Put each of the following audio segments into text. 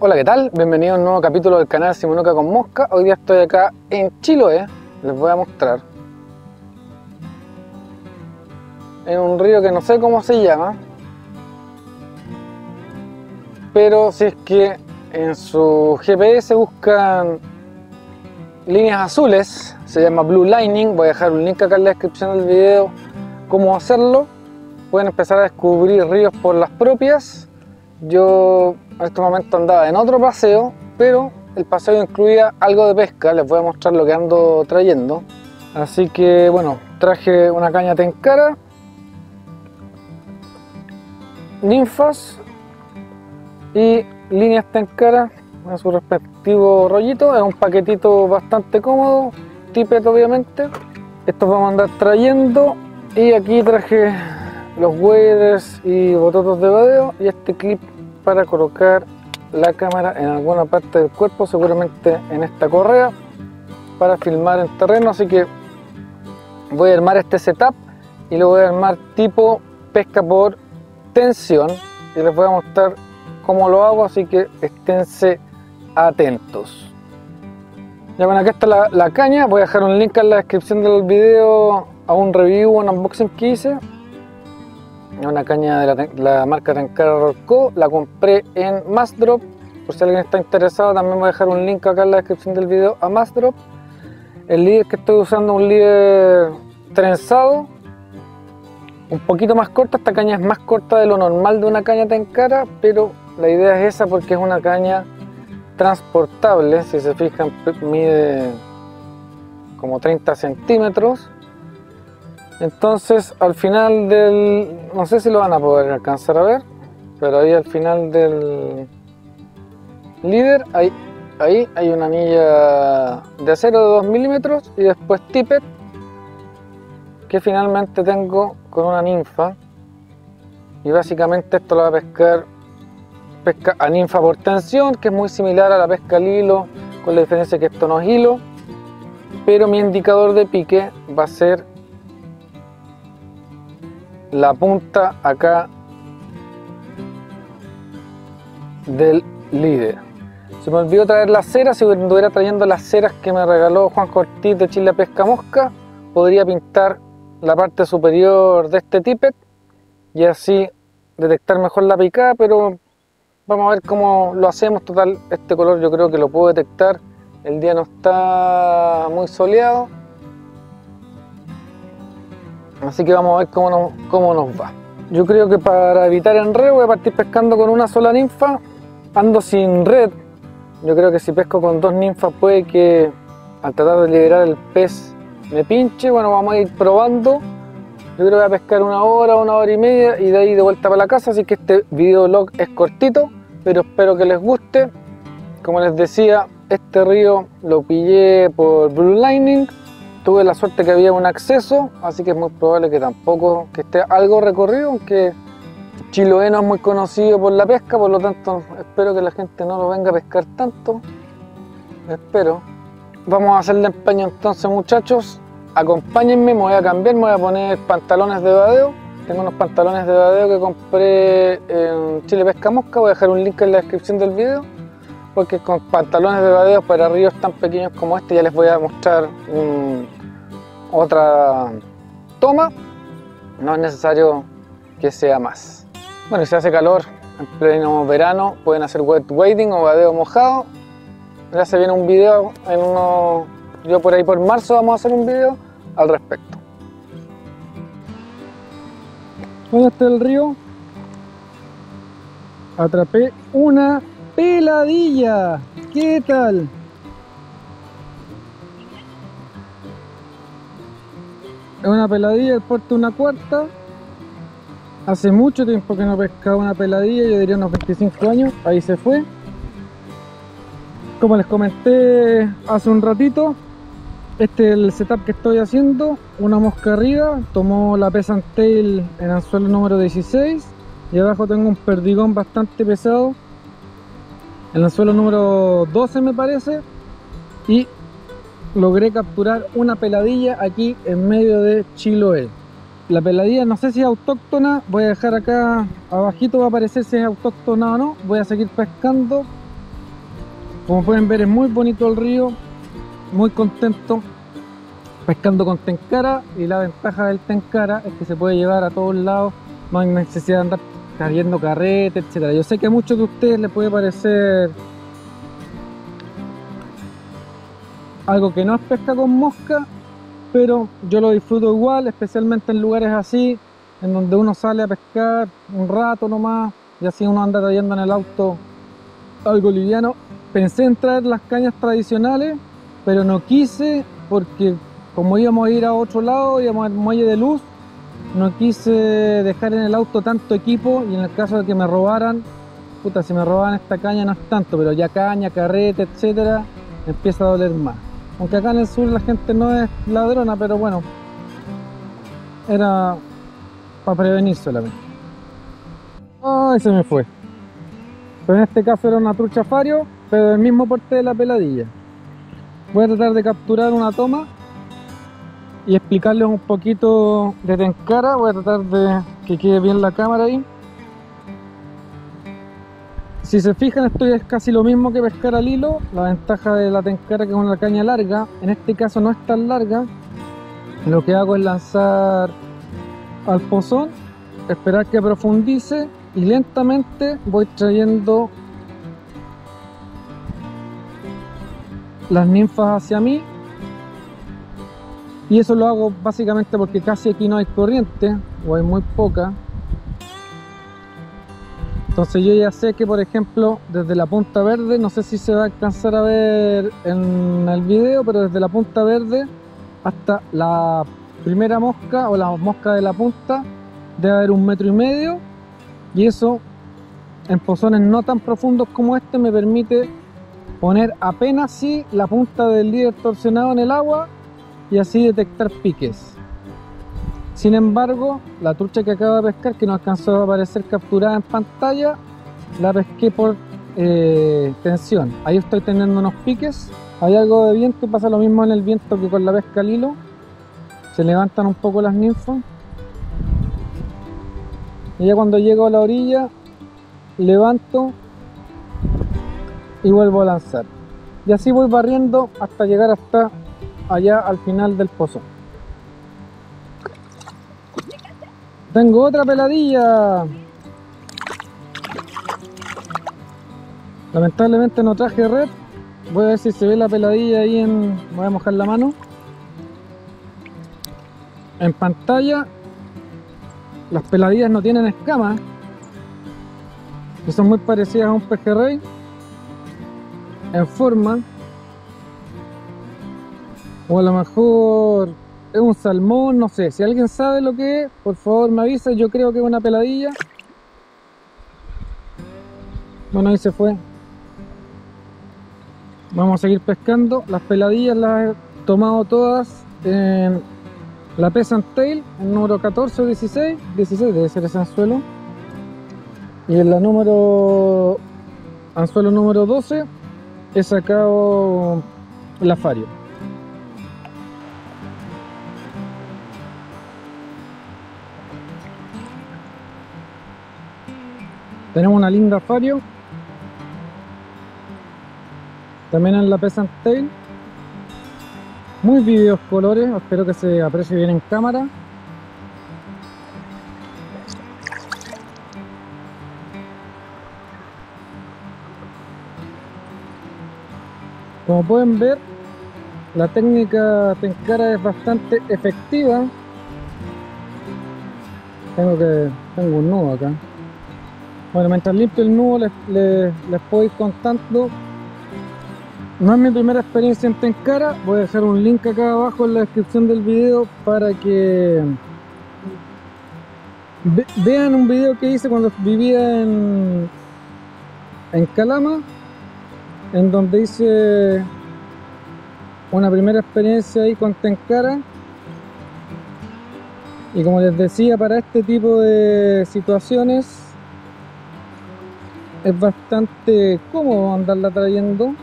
Hola, ¿qué tal? Bienvenido a un nuevo capítulo del canal Simonuca con Mosca. Hoy día estoy acá en Chiloé, les voy a mostrar. En un río que no sé cómo se llama. Pero si es que en su GPS buscan líneas azules, se llama Blue Lining, voy a dejar un link acá en la descripción del video cómo hacerlo. Pueden empezar a descubrir ríos por las propias. Yo en este momento andaba en otro paseo, pero el paseo incluía algo de pesca, les voy a mostrar lo que ando trayendo. Así que bueno, traje una caña tencara, ninfas y líneas tencara en su respectivo rollito. Es un paquetito bastante cómodo, tipet obviamente. Estos vamos a andar trayendo y aquí traje los waders y bototos de badeo y este clip para colocar la cámara en alguna parte del cuerpo, seguramente en esta correa, para filmar en terreno. Así que voy a armar este setup y lo voy a armar tipo pesca por tensión y les voy a mostrar cómo lo hago, así que esténse atentos. Ya bueno, aquí está la, la caña, voy a dejar un link en la descripción del video a un review, un unboxing que hice una caña de la, marca Tenkara Rorco, la compré en Massdrop, por si alguien está interesado también voy a dejar un link acá en la descripción del video a Massdrop. El líder que estoy usando un líder trenzado, un poquito más corta, esta caña es más corta de lo normal de una caña Tenkara, pero la idea es esa porque es una caña transportable, si se fijan mide como 30 centímetros entonces al final del, no sé si lo van a poder alcanzar a ver, pero ahí al final del líder, ahí, ahí hay una anilla de acero de 2 milímetros y después tippet que finalmente tengo con una ninfa. Y básicamente esto lo va a pescar pesca a ninfa por tensión que es muy similar a la pesca al hilo con la diferencia que esto no es hilo. Pero mi indicador de pique va a ser la punta acá del líder. Se me olvidó traer las ceras, si estuviera trayendo las ceras que me regaló Juan Cortiz de Chile Pesca Mosca, podría pintar la parte superior de este tippet y así detectar mejor la picada, pero vamos a ver cómo lo hacemos. Total, este color yo creo que lo puedo detectar. El día no está muy soleado, Así que vamos a ver cómo nos, cómo nos va. Yo creo que para evitar enredo voy a partir pescando con una sola ninfa. Ando sin red. Yo creo que si pesco con dos ninfas puede que al tratar de liberar el pez me pinche. Bueno, vamos a ir probando. Yo creo que voy a pescar una hora, una hora y media y de ahí de vuelta para la casa. Así que este videolog es cortito, pero espero que les guste. Como les decía, este río lo pillé por Blue Lightning tuve la suerte que había un acceso, así que es muy probable que tampoco que esté algo recorrido, aunque Chiloé no es muy conocido por la pesca, por lo tanto espero que la gente no lo venga a pescar tanto. Espero. Vamos a hacerle empeño entonces muchachos. Acompáñenme, me voy a cambiar, me voy a poner pantalones de badeo. Tengo unos pantalones de badeo que compré en Chile Pesca Mosca, voy a dejar un link en la descripción del video porque con pantalones de badeo para ríos tan pequeños como este ya les voy a mostrar otra toma no es necesario que sea más bueno si hace calor en pleno verano pueden hacer wet wading o badeo mojado ya se viene un video en uno yo por ahí por marzo vamos a hacer un video al respecto ¿Dónde está el río? Atrapé una peladilla. ¿Qué tal? Es una peladilla, el puerto una cuarta. Hace mucho tiempo que no pescaba una peladilla, yo diría unos 25 años. Ahí se fue. Como les comenté hace un ratito, este es el setup que estoy haciendo. Una mosca arriba, tomó la pesan tail en anzuelo número 16 y abajo tengo un perdigón bastante pesado el anzuelo número 12 me parece y logré capturar una peladilla aquí en medio de Chiloé. La peladilla no sé si es autóctona voy a dejar acá abajito va a aparecer si es autóctona o no. Voy a seguir pescando. Como pueden ver es muy bonito el río, muy contento. Pescando con tencara y la ventaja del tencara es que se puede llevar a todos lados, no hay necesidad de andar cayendo carrete, etcétera. Yo sé que a muchos de ustedes les puede parecer algo que no es pesca con mosca, pero yo lo disfruto igual, especialmente en lugares así, en donde uno sale a pescar un rato nomás y así uno anda trayendo en el auto algo liviano. Pensé en traer las cañas tradicionales, pero no quise porque como íbamos a ir a otro lado, íbamos al muelle de luz, no quise dejar en el auto tanto equipo y en el caso de que me robaran, puta, si me robaban esta caña no es tanto, pero ya caña, carrete, etcétera, empieza a doler más. Aunque acá en el sur la gente no es ladrona, pero bueno, era para prevenir solamente. Ay, se me fue. Pero en este caso era una trucha fario, pero del mismo porte de la peladilla. Voy a tratar de capturar una toma y explicarles un poquito de tencara. Voy a tratar de que quede bien la cámara ahí. Si se fijan, esto es casi lo mismo que pescar al hilo. La ventaja de la tencara que es una caña larga, en este caso no es tan larga. Lo que hago es lanzar al pozón, esperar que profundice y lentamente voy trayendo las ninfas hacia mí y eso lo hago básicamente porque casi aquí no hay corriente o hay muy poca entonces yo ya sé que por ejemplo desde la punta verde no sé si se va a alcanzar a ver en el video pero desde la punta verde hasta la primera mosca o la mosca de la punta debe haber un metro y medio y eso en pozones no tan profundos como este me permite poner apenas si la punta del líder torsionado en el agua y así detectar piques. Sin embargo, la trucha que acabo de pescar, que no alcanzó a aparecer capturada en pantalla, la pesqué por eh, tensión. Ahí estoy teniendo unos piques. Hay algo de viento pasa lo mismo en el viento que con la pesca al hilo. Se levantan un poco las ninfas. Y ya cuando llego a la orilla, levanto y vuelvo a lanzar. Y así voy barriendo hasta llegar hasta allá al final del pozo. Tengo otra peladilla. Lamentablemente no traje red. Voy a ver si se ve la peladilla ahí en... Voy a mojar la mano. En pantalla las peladillas no tienen escamas. Que son muy parecidas a un pejerrey. En forma o a lo mejor es un salmón, no sé. Si alguien sabe lo que es, por favor me avisa. Yo creo que es una peladilla. Bueno, ahí se fue. Vamos a seguir pescando. Las peladillas las he tomado todas en la Peasant Tail, el número 14 o 16. 16 debe ser ese anzuelo. Y en la número anzuelo número 12 he sacado la Fario. Tenemos una linda Fario. También en la Peasant Tail. Muy vividos colores, espero que se aprecie bien en cámara. Como pueden ver, la técnica tencara es bastante efectiva. Tengo que tengo un nudo acá. Bueno, mientras limpio el nudo les, les, puedo ir contando. No es mi primera experiencia en Tencara, voy a dejar un link acá abajo en la descripción del video para que vean un video que hice cuando vivía en, en Calama, en donde hice una primera experiencia ahí con Tencara. Y como les decía, para este tipo de situaciones es bastante cómodo andarla trayendo.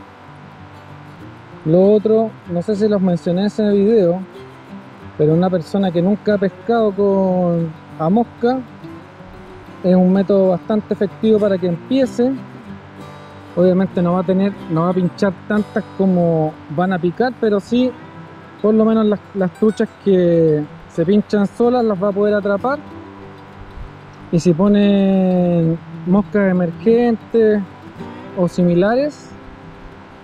Lo otro, no sé si los mencioné en ese video, pero una persona que nunca ha pescado con a mosca es un método bastante efectivo para que empiece. Obviamente no va a tener, no va a pinchar tantas como van a picar, pero sí, por lo menos las truchas que se pinchan solas las va a poder atrapar. Y si ponen moscas emergentes o similares,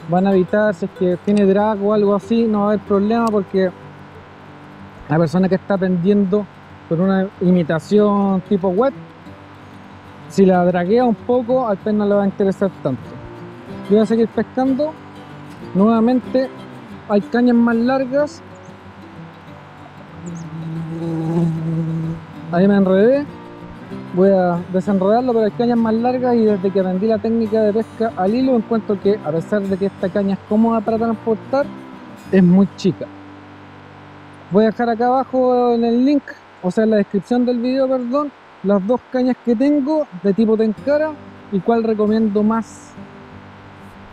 van a evitar, si es que tiene drag o algo así, no va a haber problema porque la persona que está aprendiendo por una imitación tipo web, si la draguea un poco, al pez no le va a interesar tanto. Voy a seguir pescando. Nuevamente hay cañas más largas. Ahí me enredé. Voy a desenredarlo, pero hay cañas más largas y desde que aprendí la técnica de pesca al hilo encuentro que a pesar de que esta caña es cómoda para transportar, es muy chica. Voy a dejar acá abajo en el link, o sea en la descripción del video, perdón, las dos cañas que tengo de tipo tencara y cuál recomiendo más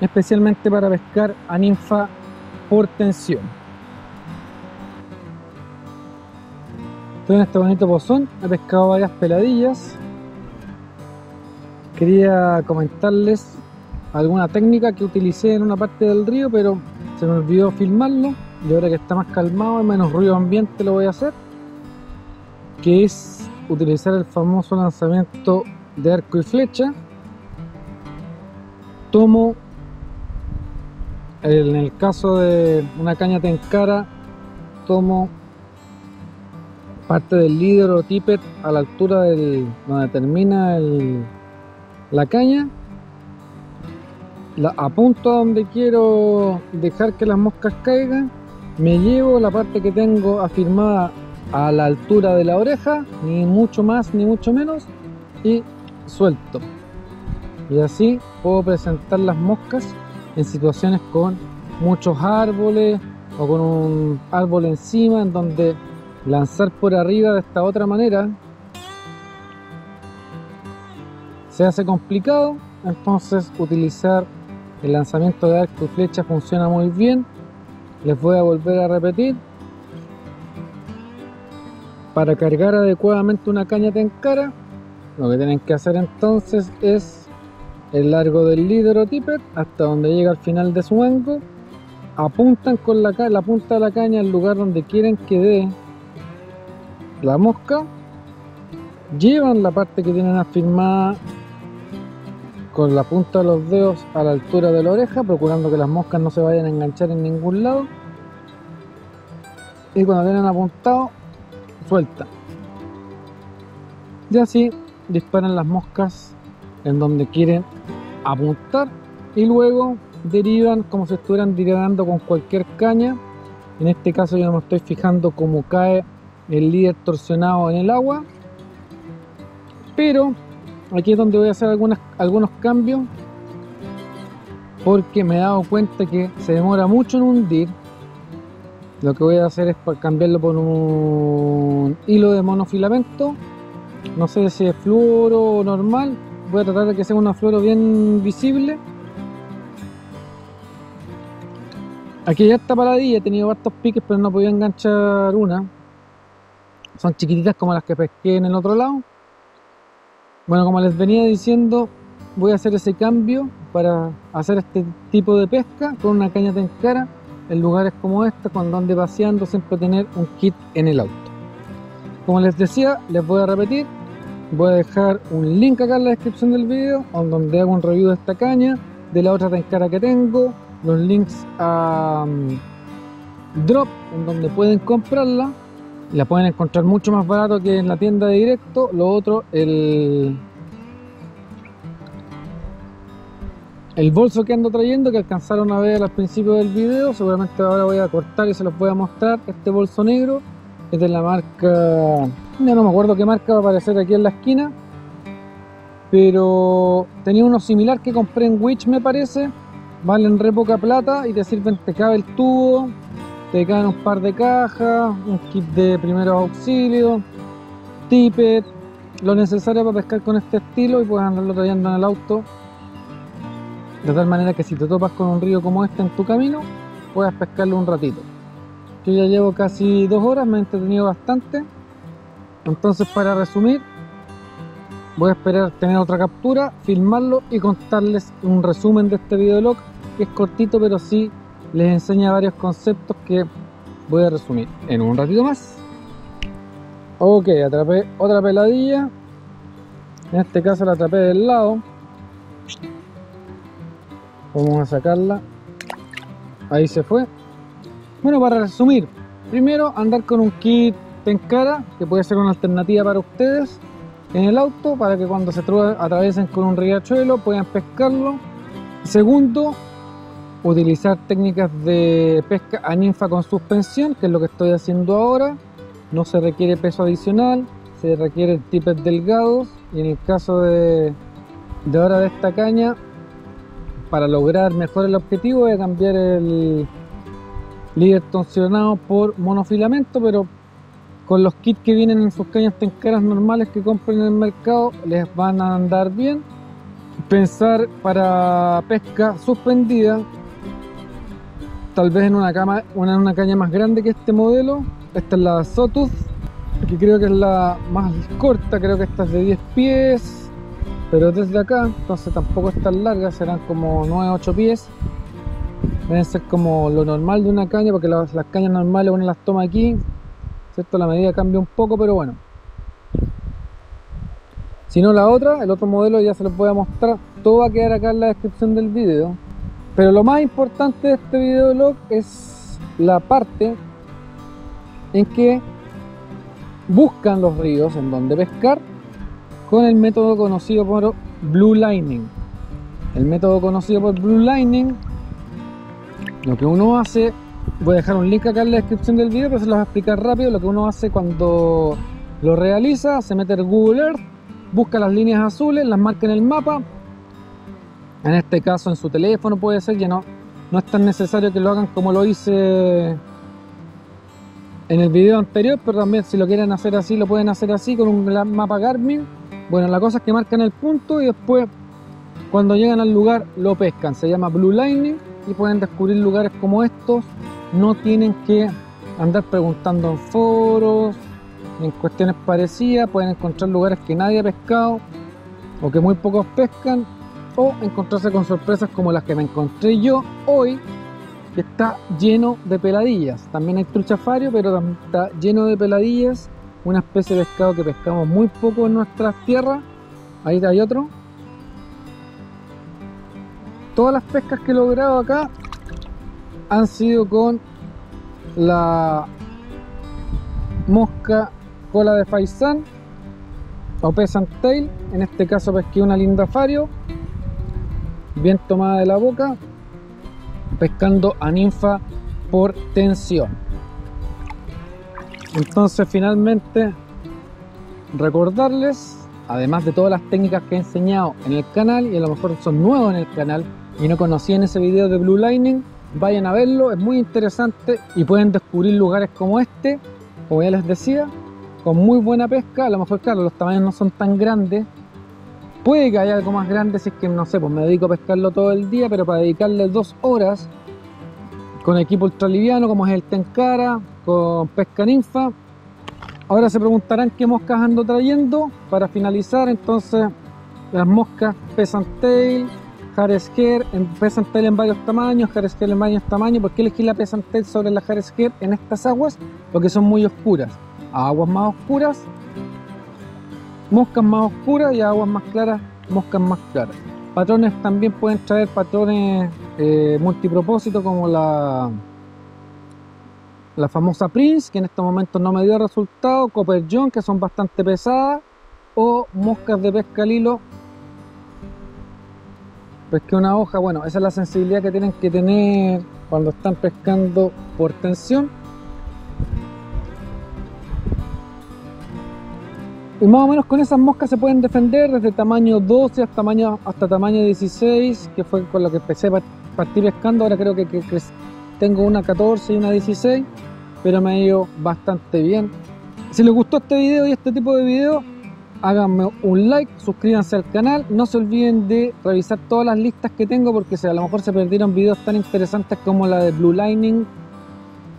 especialmente para pescar a ninfa por tensión. Estoy en este bonito pozón, he pescado varias peladillas. Quería comentarles alguna técnica que utilicé en una parte del río, pero se me olvidó filmarlo. Y ahora que está más calmado y menos ruido ambiente lo voy a hacer. Que es utilizar el famoso lanzamiento de arco y flecha. Tomo en el caso de una caña tencara tomo parte del líder o tippet a la altura del, donde termina la caña. La apunto a donde quiero dejar que las moscas caigan me llevo la parte que tengo afirmada a la altura de la oreja ni mucho más ni mucho menos y suelto. Y así puedo presentar las moscas en situaciones con muchos árboles o con un árbol encima en donde lanzar por arriba de esta otra manera. Se hace complicado entonces utilizar el lanzamiento de arco y flecha funciona muy bien. Les voy a volver a repetir. Para cargar adecuadamente una caña tencara lo que tienen que hacer entonces es el largo del líder o tippet hasta donde llega al final de su mango. Apuntan con la, la punta de la caña al lugar donde quieren que dé la mosca llevan la parte que tienen afirmada con la punta de los dedos a la altura de la oreja procurando que las moscas no se vayan a enganchar en ningún lado. Y cuando tienen apuntado sueltan y así disparan las moscas en donde quieren apuntar y luego derivan como si estuvieran dirigando con cualquier caña. En este caso yo me estoy fijando cómo cae el líder torsionado en el agua. Pero aquí es donde voy a hacer algunas, algunos cambios porque me he dado cuenta que se demora mucho en hundir. Lo que voy a hacer es cambiarlo por un hilo de monofilamento. No sé si es fluoro o normal. Voy a tratar de que sea una flor bien visible. Aquí ya está paradilla he tenido hartos piques pero no podía enganchar una son chiquititas como las que pesqué en el otro lado. Bueno como les venía diciendo voy a hacer ese cambio para hacer este tipo de pesca con una caña tencara en lugares como este cuando ande paseando siempre tener un kit en el auto. Como les decía les voy a repetir voy a dejar un link acá en la descripción del video donde hago un review de esta caña de la otra tencara que tengo los links a um, drop en donde pueden comprarla la pueden encontrar mucho más barato que en la tienda de directo. Lo otro el el bolso que ando trayendo que alcanzaron a ver al principio del video seguramente ahora voy a cortar y se los voy a mostrar. Este bolso negro es de la marca ya no me acuerdo qué marca va a aparecer aquí en la esquina pero tenía uno similar que compré en Witch me parece. Valen re poca plata y te sirven, te cabe el tubo te caen un par de cajas un kit de primeros auxilios tippet lo necesario para pescar con este estilo y puedes andarlo trayendo en el auto. De tal manera que si te topas con un río como este en tu camino puedas pescarlo un ratito. Yo ya llevo casi dos horas me he entretenido bastante. Entonces para resumir voy a esperar tener otra captura, filmarlo y contarles un resumen de este videolog que es cortito pero sí les enseña varios conceptos que voy a resumir en un ratito más. Ok, atrapé otra peladilla. En este caso la atrapé del lado. Vamos a sacarla. Ahí se fue. Bueno, para resumir, primero andar con un kit Tenkara, que puede ser una alternativa para ustedes en el auto, para que cuando se atraviesen con un riachuelo puedan pescarlo. Segundo, utilizar técnicas de pesca a ninfa con suspensión, que es lo que estoy haciendo ahora. No se requiere peso adicional, se requieren tipes delgados y en el caso de, de ahora de esta caña, para lograr mejor el objetivo a cambiar el líder tensionado por monofilamento, pero con los kits que vienen en sus cañas tencaras normales que compren en el mercado les van a andar bien. Pensar para pesca suspendida tal vez en una, caña más grande que este modelo. Esta es la Sotus, que creo que es la más corta, creo que esta es de 10 pies, pero desde acá, entonces tampoco es tan larga, serán como 9-8 pies. Deben ser como lo normal de una caña, porque las, las cañas normales uno las toma aquí, ¿cierto? La medida cambia un poco, pero bueno. Si no la otra, el otro modelo ya se los voy a mostrar. Todo va a quedar acá en la descripción del video. Pero lo más importante de este videolog es la parte en que buscan los ríos en donde pescar con el método conocido por Blue Lining. El método conocido por Blue Lining, lo que uno hace, voy a dejar un link acá en la descripción del video, pero se los voy a explicar rápido. Lo que uno hace cuando lo realiza, se mete en Google Earth, busca las líneas azules, las marca en el mapa, en este caso en su teléfono puede ser, ya no, no es tan necesario que lo hagan como lo hice en el video anterior, pero también si lo quieren hacer así, lo pueden hacer así con un mapa Garmin. Bueno, la cosa es que marcan el punto y después cuando llegan al lugar lo pescan. Se llama Blue Lightning y pueden descubrir lugares como estos. No tienen que andar preguntando en foros, en cuestiones parecidas. Pueden encontrar lugares que nadie ha pescado o que muy pocos pescan o encontrarse con sorpresas como las que me encontré yo hoy, que está lleno de peladillas. También hay trucha fario, pero está lleno de peladillas, una especie de pescado que pescamos muy poco en nuestras tierras. Ahí hay otro. Todas las pescas que he logrado acá han sido con la mosca cola de faisán o peasant tail. En este caso pesqué una linda fario bien tomada de la boca, pescando a ninfa por tensión. Entonces finalmente recordarles, además de todas las técnicas que he enseñado en el canal y a lo mejor son nuevos en el canal y no conocían ese video de Blue Lightning, vayan a verlo, es muy interesante y pueden descubrir lugares como este, como ya les decía, con muy buena pesca, a lo mejor claro, los tamaños no son tan grandes, Puede que haya algo más grande si es que, no sé, pues me dedico a pescarlo todo el día, pero para dedicarle dos horas con equipo ultraliviano como es el Tenkara, con pesca ninfa. Ahora se preguntarán qué moscas ando trayendo. Para finalizar, entonces, las moscas Peasant Tail, Hares Hair, Peasant Tail en varios tamaños, Hares Hair en varios tamaños. ¿Por qué elegí la Peasant Tail sobre la Hares Hair en estas aguas? Porque son muy oscuras. A aguas más oscuras moscas más oscuras y aguas más claras, moscas más claras. Patrones también pueden traer patrones eh, multipropósito como la, la famosa Prince, que en estos momentos no me dio resultado, Copper John, que son bastante pesadas, o moscas de pesca al hilo. Pesque una hoja, bueno, esa es la sensibilidad que tienen que tener cuando están pescando por tensión Y más o menos con esas moscas se pueden defender desde tamaño 12 hasta tamaño, hasta tamaño 16, que fue con lo que empecé a partir pescando. Ahora creo que, tengo una 14 y una 16, pero me ha ido bastante bien. Si les gustó este video y este tipo de video, háganme un like, suscríbanse al canal, no se olviden de revisar todas las listas que tengo porque a lo mejor se perdieron videos tan interesantes como la de Blue Lightning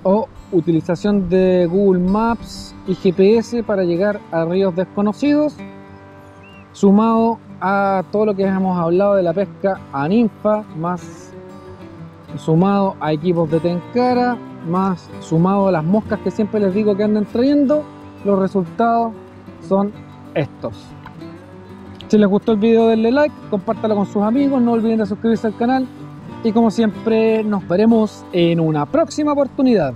o utilización de Google Maps y GPS para llegar a ríos desconocidos. sumado a todo lo que hemos hablado de la pesca a ninfa, más sumado a equipos de tencara, más sumado a las moscas que siempre les digo que andan trayendo, los resultados son estos. Si les gustó el video denle like, compártalo con sus amigos, no olviden de suscribirse al canal y como siempre nos veremos en una próxima oportunidad.